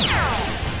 Yeah.